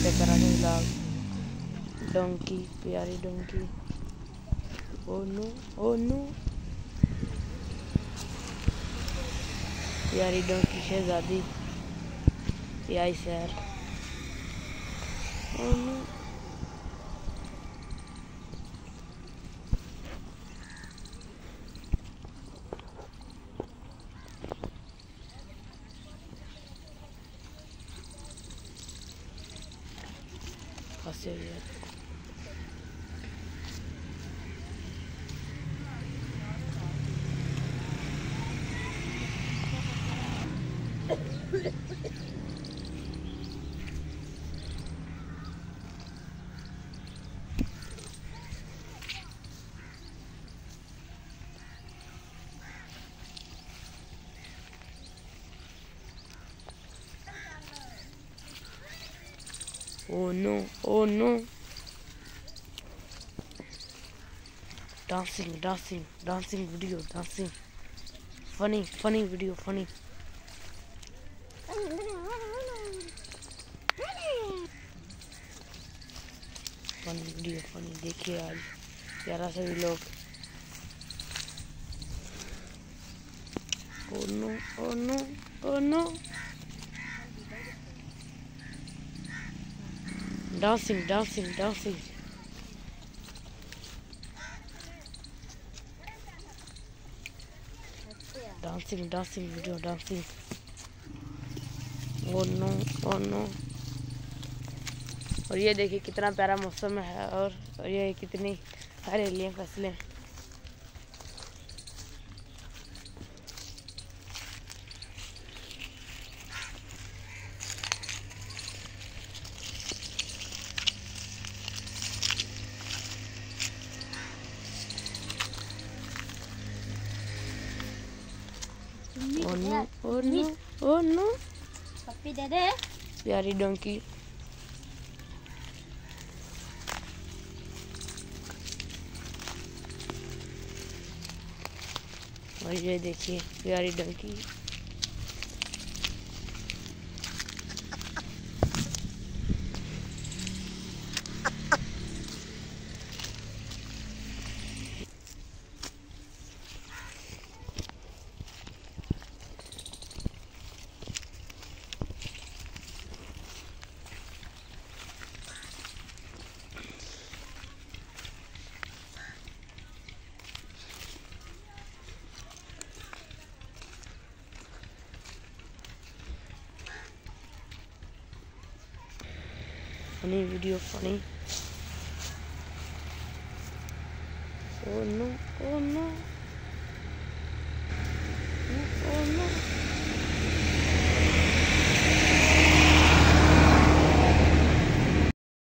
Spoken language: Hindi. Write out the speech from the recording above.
आते कराने ब्लॉग डोंकी, प्यारी donkey. Oh no oh no. प्यारी डोंकी शहजादी आई सैर ओ no. 稼いで。Oh no, oh no. Dancing, dancing, dancing video, dancing. Funny, funny video, funny. Funny video funny देखिए आज प्यारा सा भी लोग oh no oh no oh no Dancing, dancing, dancing. Dancing, dancing, video dancing. Oh no, oh no. और ये देखिए कितना प्यारा मौसम है और, और ये कितनी हरेलियाँ फ़सलें Oh oh no oh no पप्पी दे दे प्यारी डोंकी और ये देखिए प्यारी donkey funny video funny. Oh no, oh no. Oh, oh no.